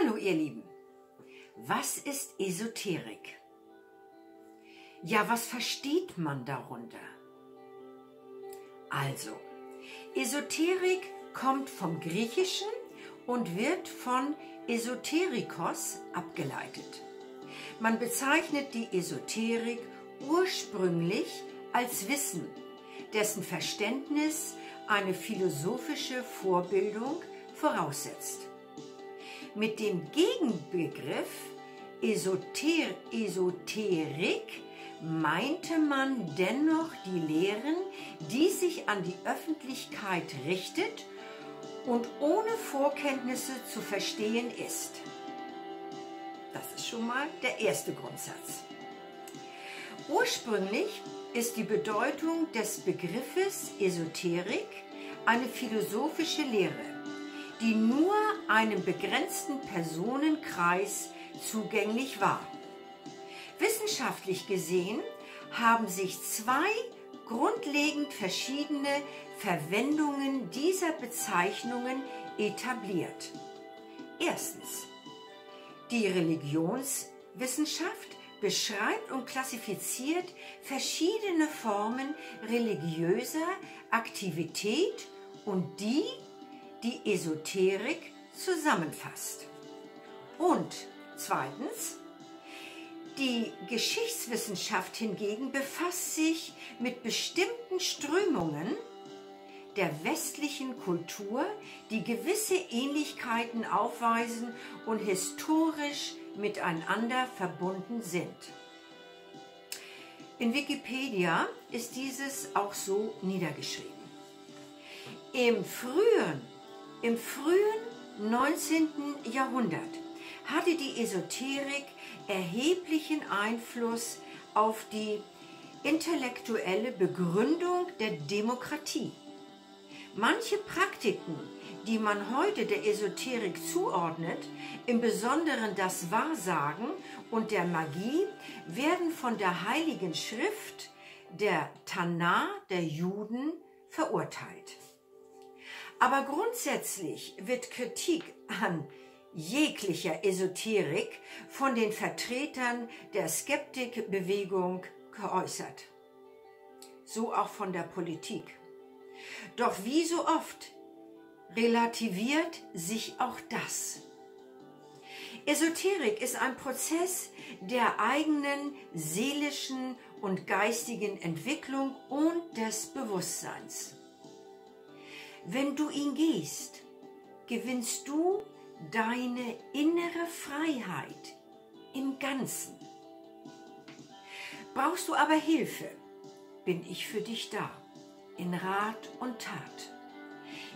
Hallo ihr Lieben, was ist Esoterik? Ja, was versteht man darunter? Also, Esoterik kommt vom Griechischen und wird von Esoterikos abgeleitet. Man bezeichnet die Esoterik ursprünglich als Wissen, dessen Verständnis eine philosophische Vorbildung voraussetzt. Mit dem Gegenbegriff Esoter Esoterik meinte man dennoch die Lehren, die sich an die Öffentlichkeit richtet und ohne Vorkenntnisse zu verstehen ist. Das ist schon mal der erste Grundsatz. Ursprünglich ist die Bedeutung des Begriffes Esoterik eine philosophische Lehre die nur einem begrenzten Personenkreis zugänglich war. Wissenschaftlich gesehen haben sich zwei grundlegend verschiedene Verwendungen dieser Bezeichnungen etabliert. Erstens, die Religionswissenschaft beschreibt und klassifiziert verschiedene Formen religiöser Aktivität und die die Esoterik zusammenfasst. Und zweitens, die Geschichtswissenschaft hingegen befasst sich mit bestimmten Strömungen der westlichen Kultur, die gewisse Ähnlichkeiten aufweisen und historisch miteinander verbunden sind. In Wikipedia ist dieses auch so niedergeschrieben. Im frühen im frühen 19. Jahrhundert hatte die Esoterik erheblichen Einfluss auf die intellektuelle Begründung der Demokratie. Manche Praktiken, die man heute der Esoterik zuordnet, im Besonderen das Wahrsagen und der Magie, werden von der Heiligen Schrift der Tanna der Juden verurteilt. Aber grundsätzlich wird Kritik an jeglicher Esoterik von den Vertretern der Skeptikbewegung geäußert. So auch von der Politik. Doch wie so oft relativiert sich auch das. Esoterik ist ein Prozess der eigenen seelischen und geistigen Entwicklung und des Bewusstseins. Wenn du ihn gehst, gewinnst du deine innere Freiheit im Ganzen. Brauchst du aber Hilfe, bin ich für dich da, in Rat und Tat.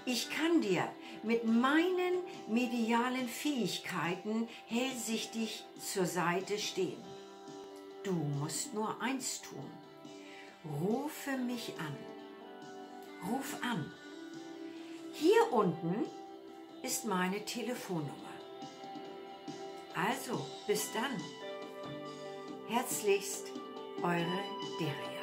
Ich kann dir mit meinen medialen Fähigkeiten hellsichtig zur Seite stehen. Du musst nur eins tun. Rufe mich an. Ruf an unten ist meine Telefonnummer. Also, bis dann. Herzlichst, eure Deria.